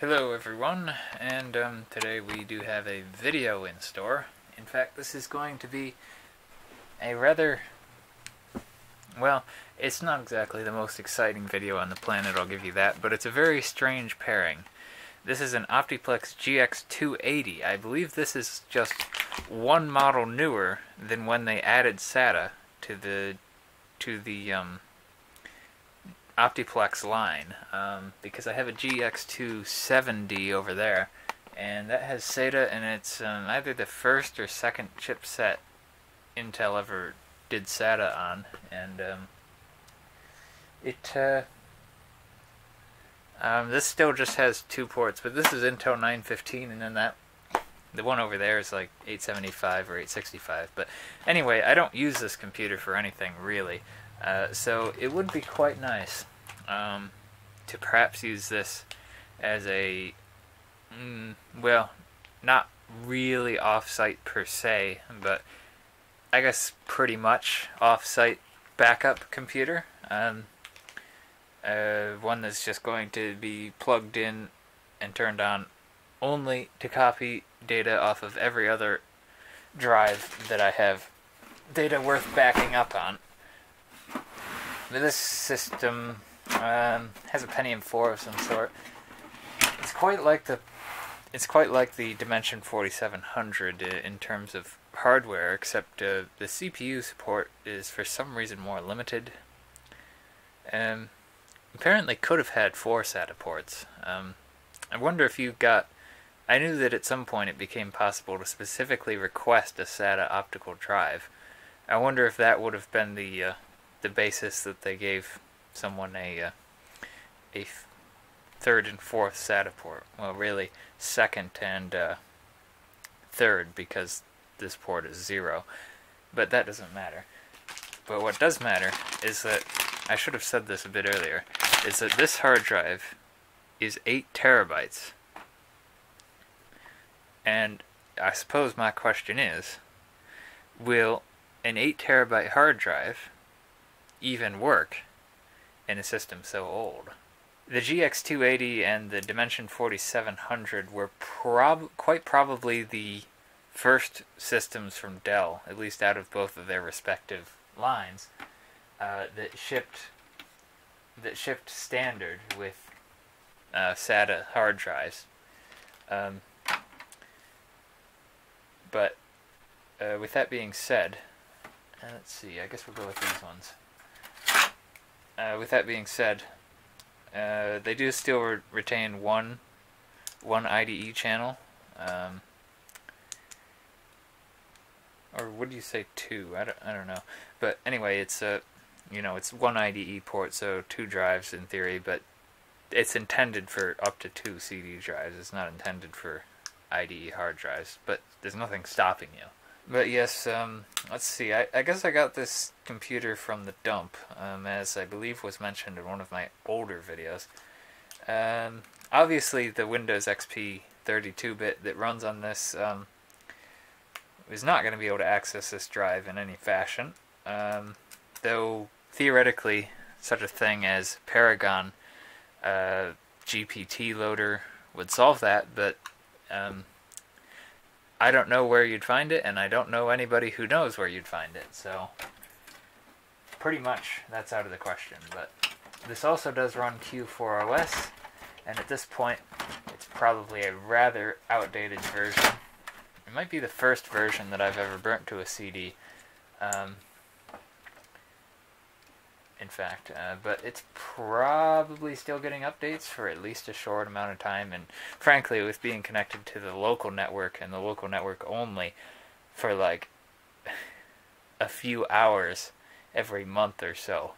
Hello everyone, and um, today we do have a video in store. In fact, this is going to be a rather... Well, it's not exactly the most exciting video on the planet, I'll give you that, but it's a very strange pairing. This is an Optiplex GX280. I believe this is just one model newer than when they added SATA to the to the um, Optiplex line um, because I have a GX270 over there and that has SATA and it's um, either the first or second chipset Intel ever did SATA on and um, it uh, um, this still just has two ports but this is Intel 915 and then that the one over there is like 875 or 865 but anyway I don't use this computer for anything really uh, so it would be quite nice um, to perhaps use this as a, mm, well, not really off-site per se, but I guess pretty much off-site backup computer. Um, uh, one that's just going to be plugged in and turned on only to copy data off of every other drive that I have data worth backing up on. This system um, has a Pentium 4 of some sort. It's quite like the it's quite like the Dimension 4700 uh, in terms of hardware, except uh, the CPU support is for some reason more limited. Um, apparently could have had four SATA ports. Um, I wonder if you got. I knew that at some point it became possible to specifically request a SATA optical drive. I wonder if that would have been the uh, the basis that they gave someone a uh, a third and fourth SATA port. Well, really second and uh, third because this port is zero. But that doesn't matter. But what does matter is that I should have said this a bit earlier. Is that this hard drive is eight terabytes. And I suppose my question is, will an 8 terabyte hard drive even work in a system so old. The GX280 and the Dimension 4700 were prob quite probably the first systems from Dell, at least out of both of their respective lines, uh, that shipped that shipped standard with uh, SATA hard drives. Um, but uh, with that being said, uh, let's see. I guess we'll go with these ones uh, with that being said, uh, they do still re retain one one IDE channel. Um, or would you say two? I don't, I don't know. But anyway, it's a, you know, it's one IDE port, so two drives in theory, but it's intended for up to two CD drives. It's not intended for IDE hard drives, but there's nothing stopping you. But yes, um, let's see. I, I, guess I got this computer from the dump, um, as I believe was mentioned in one of my older videos. Um, obviously, the Windows XP 32-bit that runs on this um, is not going to be able to access this drive in any fashion. Um, though, theoretically, such a thing as Paragon uh, GPT loader would solve that, but um, I don't know where you'd find it, and I don't know anybody who knows where you'd find it, so pretty much that's out of the question. But this also does run Q4OS, and at this point, it's probably a rather outdated version. It might be the first version that I've ever burnt to a CD. Um, in fact. Uh, but it's probably still getting updates for at least a short amount of time. And frankly, with being connected to the local network and the local network only for like a few hours every month or so,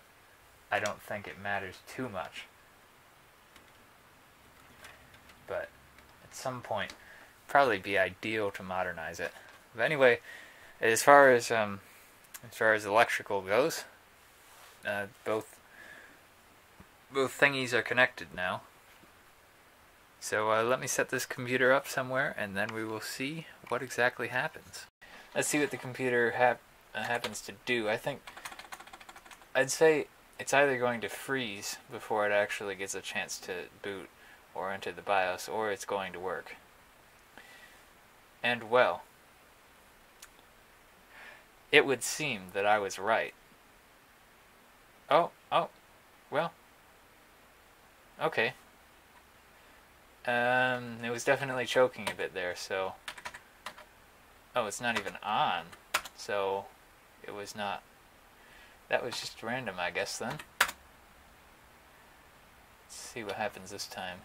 I don't think it matters too much. But at some point, probably be ideal to modernize it. But anyway, as far as um, as far as electrical goes, uh, both both thingies are connected now. So uh, let me set this computer up somewhere and then we will see what exactly happens. Let's see what the computer hap uh, happens to do. I think I'd say it's either going to freeze before it actually gets a chance to boot or enter the BIOS, or it's going to work. And well, it would seem that I was right. Oh, oh, well, okay. Um, it was definitely choking a bit there, so... Oh, it's not even on, so it was not... That was just random, I guess, then. Let's see what happens this time.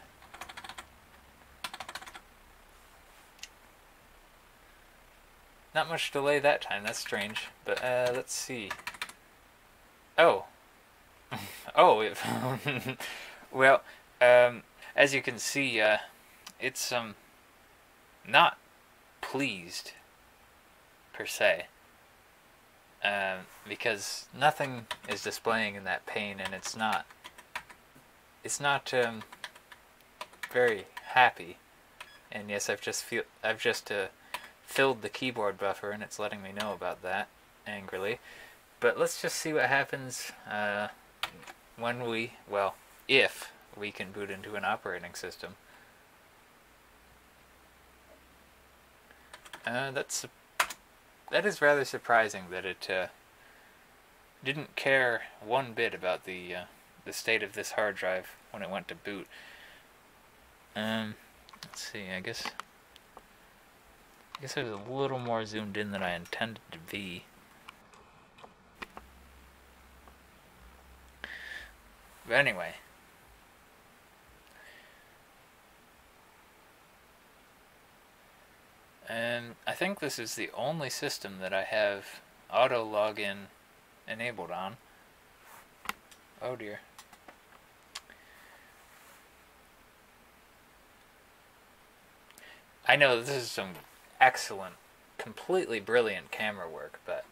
Not much delay that time, that's strange. But, uh, let's see. Oh. oh, well, um, as you can see, uh, it's, um, not pleased, per se. Um, because nothing is displaying in that pane, and it's not, it's not, um, very happy. And yes, I've just feel, I've just, uh, filled the keyboard buffer and it's letting me know about that angrily. But let's just see what happens uh, when we, well, if we can boot into an operating system. Uh, that's that is rather surprising that it uh, didn't care one bit about the uh, the state of this hard drive when it went to boot. Um, let's see. I guess I guess I was a little more zoomed in than I intended to be. But anyway. And I think this is the only system that I have auto login enabled on. Oh dear. I know this is some excellent, completely brilliant camera work, but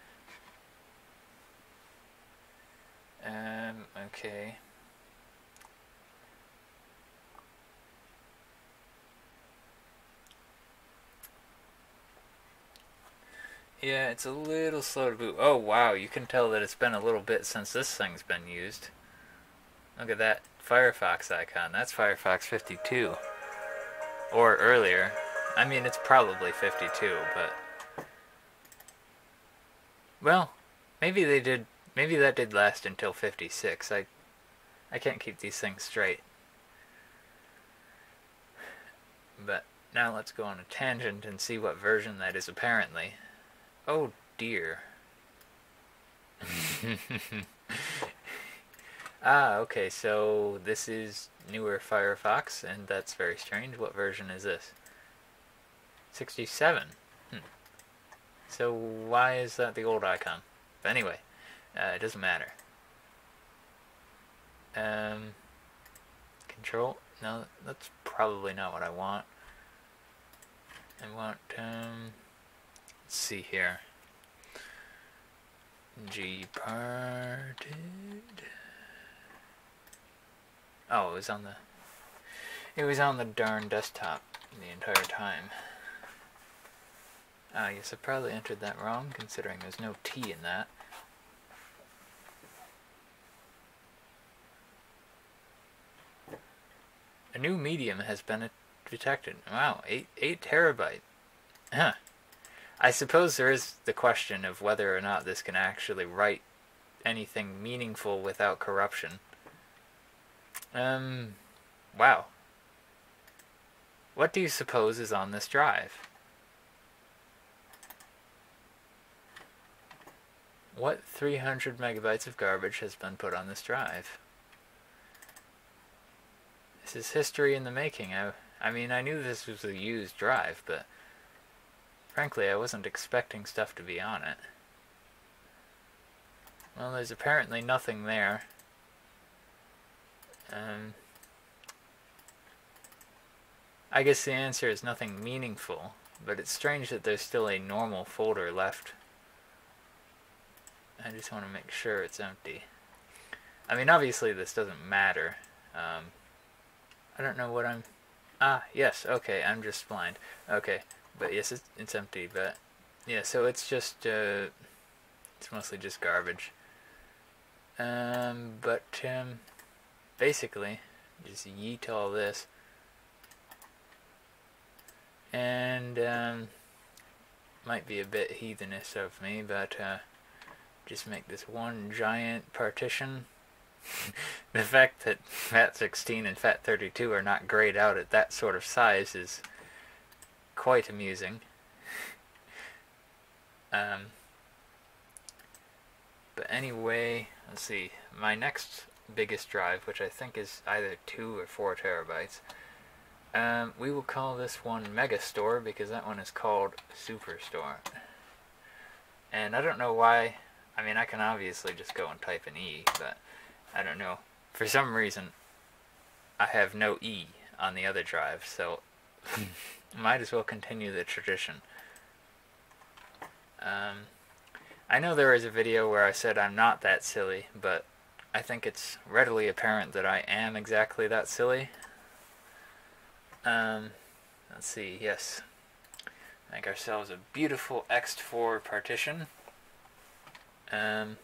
um, okay. Yeah, it's a little slow to boot. Oh wow, you can tell that it's been a little bit since this thing's been used. Look at that Firefox icon. That's Firefox 52. Or earlier. I mean, it's probably 52, but... Well, maybe they did... Maybe that did last until 56. I, I can't keep these things straight. But now let's go on a tangent and see what version that is apparently. Oh dear. ah, okay, so this is newer Firefox, and that's very strange. What version is this? 67. Hmm. So why is that the old icon? But anyway, uh, it doesn't matter. Um, control? No, that's probably not what I want. I want, um, let's see here. GParted. Oh, it was on the, it was on the darn desktop the entire time. Ah, yes, I probably entered that wrong, considering there's no T in that. A new medium has been detected. Wow, 8, eight terabyte. Huh. I suppose there is the question of whether or not this can actually write anything meaningful without corruption. Um, wow. What do you suppose is on this drive? What 300 megabytes of garbage has been put on this drive? This is history in the making. I, I mean, I knew this was a used drive, but frankly, I wasn't expecting stuff to be on it. Well, there's apparently nothing there. Um, I guess the answer is nothing meaningful, but it's strange that there's still a normal folder left I just want to make sure it's empty. I mean, obviously this doesn't matter. Um, I don't know what I'm... Ah, yes, okay, I'm just blind. Okay, but yes, it's, it's empty, but... Yeah, so it's just, uh, it's mostly just garbage. Um, but, um, basically, just yeet all this. And, um, might be a bit heathenish of me, but, uh, just make this one giant partition. the fact that FAT16 and FAT32 are not grayed out at that sort of size is quite amusing. Um, but anyway, let's see. My next biggest drive, which I think is either 2 or 4 terabytes, um, we will call this one Megastore because that one is called Superstore. And I don't know why, I mean I can obviously just go and type an E, but I don't know. For some reason, I have no E on the other drive, so might as well continue the tradition. Um, I know there was a video where I said I'm not that silly, but I think it's readily apparent that I am exactly that silly. Um, let's see, yes. Make ourselves a beautiful ext4 partition. Um,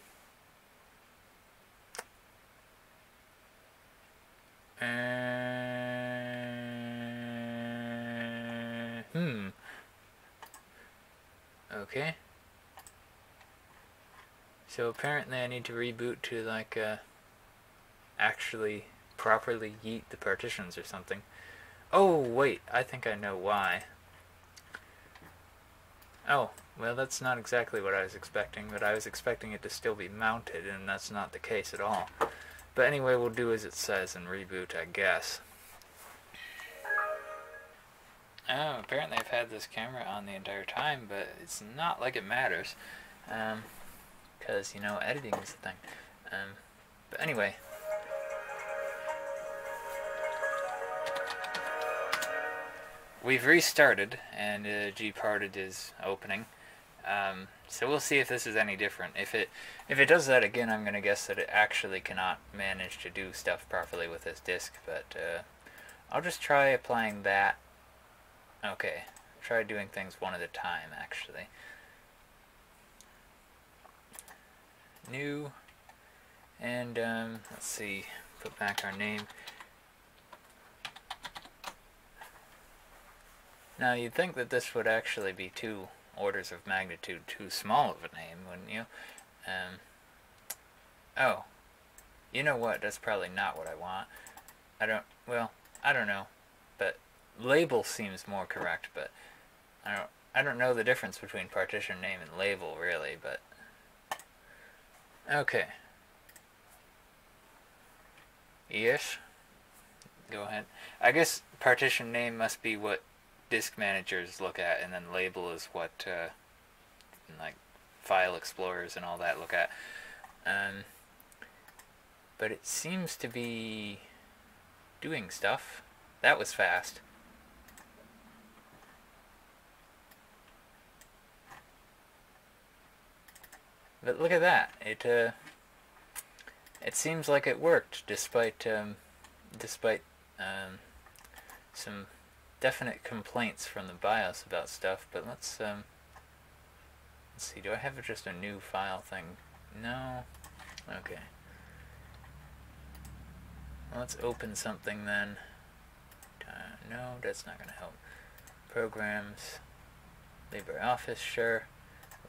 uh, hmm. Okay. So apparently I need to reboot to like uh, actually properly yeet the partitions or something. Oh wait, I think I know why. Oh, well that's not exactly what I was expecting, but I was expecting it to still be mounted and that's not the case at all. But anyway, we'll do as it says and reboot, I guess. Oh, apparently I've had this camera on the entire time, but it's not like it matters. Um, because you know editing is the thing. Um, but anyway. We've restarted and uh, gparted is opening. Um, so we'll see if this is any different. If it if it does that again, I'm gonna guess that it actually cannot manage to do stuff properly with this disk. But uh, I'll just try applying that. Okay, try doing things one at a time. Actually. new and um, let's see put back our name now you'd think that this would actually be two orders of magnitude too small of a name wouldn't you um, oh you know what that's probably not what I want I don't well I don't know label seems more correct but I don't I don't know the difference between partition name and label really but Okay. Yes. Go ahead. I guess partition name must be what disk managers look at, and then label is what, uh, like, file explorers and all that look at. Um, but it seems to be doing stuff. That was fast. But look at that. It uh, it seems like it worked despite um, despite um, some definite complaints from the BIOS about stuff. But let's um, let's see. Do I have just a new file thing? No. Okay. Let's open something then. Uh, no, that's not going to help. Programs. LibreOffice, sure.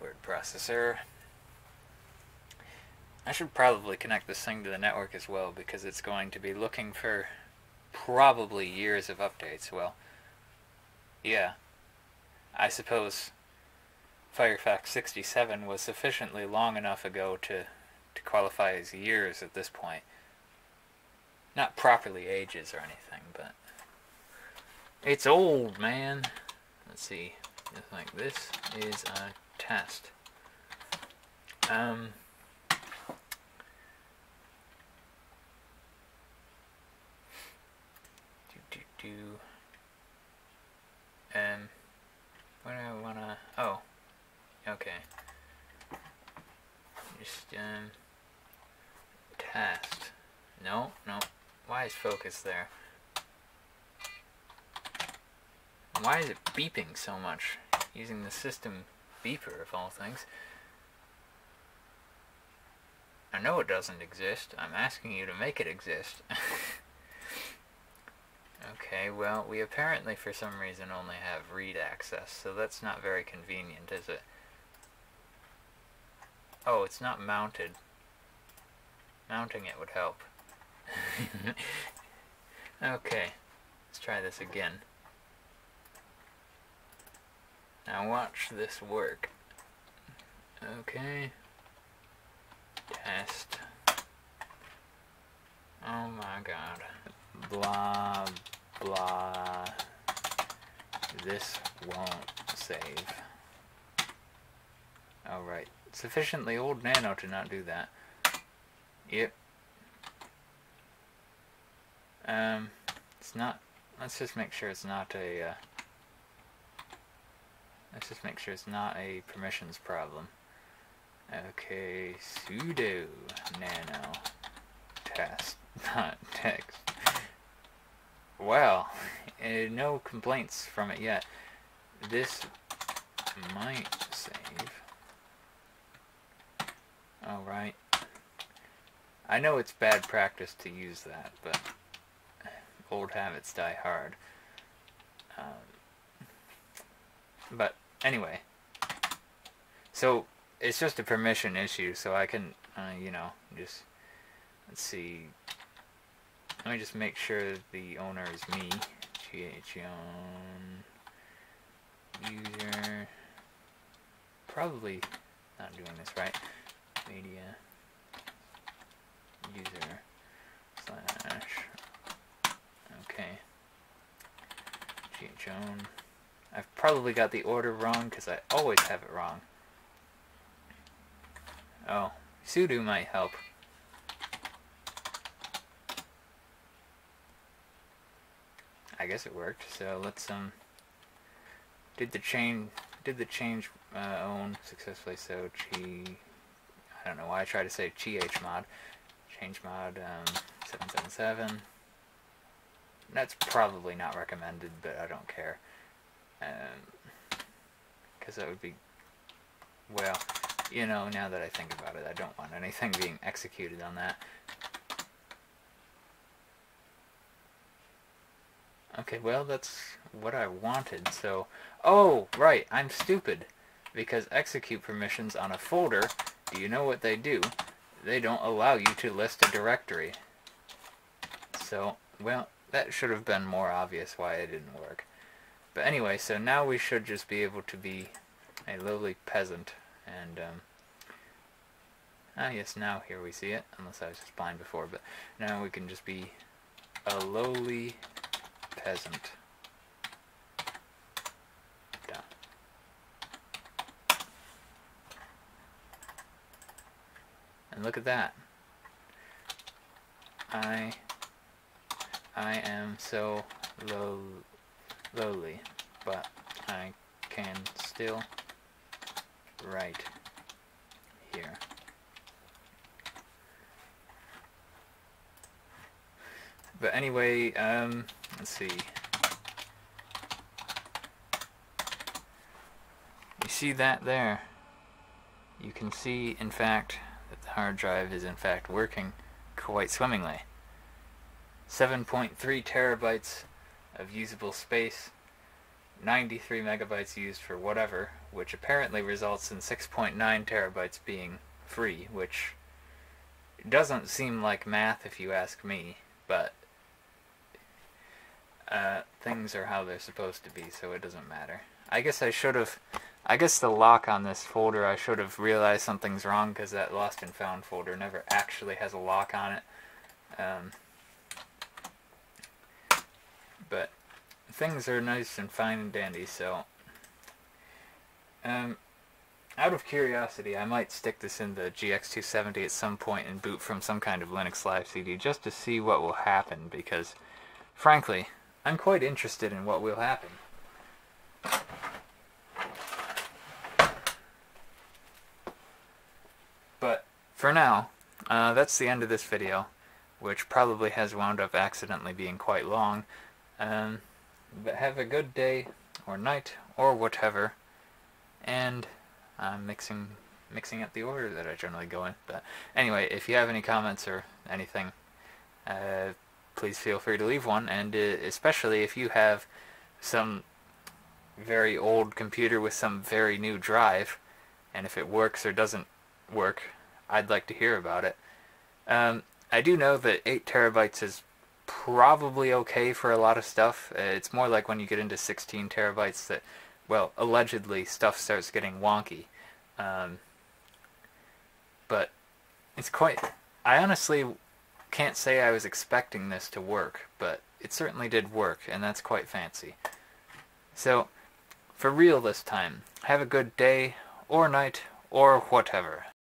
Word processor. I should probably connect this thing to the network as well because it's going to be looking for probably years of updates. Well, yeah. I suppose Firefox 67 was sufficiently long enough ago to, to qualify as years at this point. Not properly ages or anything, but it's old, man. Let's see. Just like this is a test. Um, do um what do I wanna oh okay. Just um test. No no. Why is focus there? Why is it beeping so much? Using the system beeper of all things. I know it doesn't exist. I'm asking you to make it exist Okay. Well, we apparently for some reason only have read access, so that's not very convenient, is it? Oh, it's not mounted. Mounting it would help. okay, let's try this again. Now watch this work. Okay. Test. Oh my god. Blah, blah. This won't save. Alright. Sufficiently old nano to not do that. Yep. Um, it's not, let's just make sure it's not a, uh, let's just make sure it's not a permissions problem. Okay, sudo nano test, not text. Well, uh, no complaints from it yet. This might save. Alright. I know it's bad practice to use that, but old habits die hard. Um, but anyway, so it's just a permission issue, so I can, uh, you know, just let's see. Let me just make sure the owner is me. chown um, user. Probably not doing this right. Media user slash okay GH. Um. I've probably got the order wrong because I always have it wrong. Oh, sudo might help. I guess it worked. So let's um did the chain did the change uh, own successfully. So chi I don't know why I try to say chi h mod change mod um, 777. That's probably not recommended, but I don't care. Because um, that would be, well, you know, now that I think about it, I don't want anything being executed on that. Okay, well, that's what I wanted, so... Oh, right, I'm stupid. Because execute permissions on a folder, do you know what they do? They don't allow you to list a directory. So, well, that should have been more obvious why it didn't work. But anyway, so now we should just be able to be a lowly peasant, and, um, ah yes, now here we see it, unless I was just blind before, but now we can just be a lowly peasant. Done. And look at that. I I am so low lowly, but I can still write here. But anyway, um, see. You see that there? You can see, in fact, that the hard drive is in fact working quite swimmingly. 7.3 terabytes of usable space, 93 megabytes used for whatever, which apparently results in 6.9 terabytes being free, which doesn't seem like math if you ask me, but uh, things are how they're supposed to be, so it doesn't matter. I guess I should have, I guess the lock on this folder, I should have realized something's wrong because that lost and found folder never actually has a lock on it. Um, but things are nice and fine and dandy, so um, out of curiosity, I might stick this in the GX270 at some point and boot from some kind of Linux Live CD just to see what will happen, because, frankly, I'm quite interested in what will happen. But, for now, uh, that's the end of this video, which probably has wound up accidentally being quite long. Um, but have a good day, or night, or whatever, and I'm mixing mixing up the order that I generally go in. But anyway, if you have any comments or anything, uh, please feel free to leave one, and uh, especially if you have some very old computer with some very new drive, and if it works or doesn't work, I'd like to hear about it. Um, I do know that 8 terabytes is probably okay for a lot of stuff. Uh, it's more like when you get into 16 terabytes that, well, allegedly stuff starts getting wonky. Um, but it's quite... I honestly can't say I was expecting this to work, but it certainly did work, and that's quite fancy. So, for real this time, have a good day, or night, or whatever.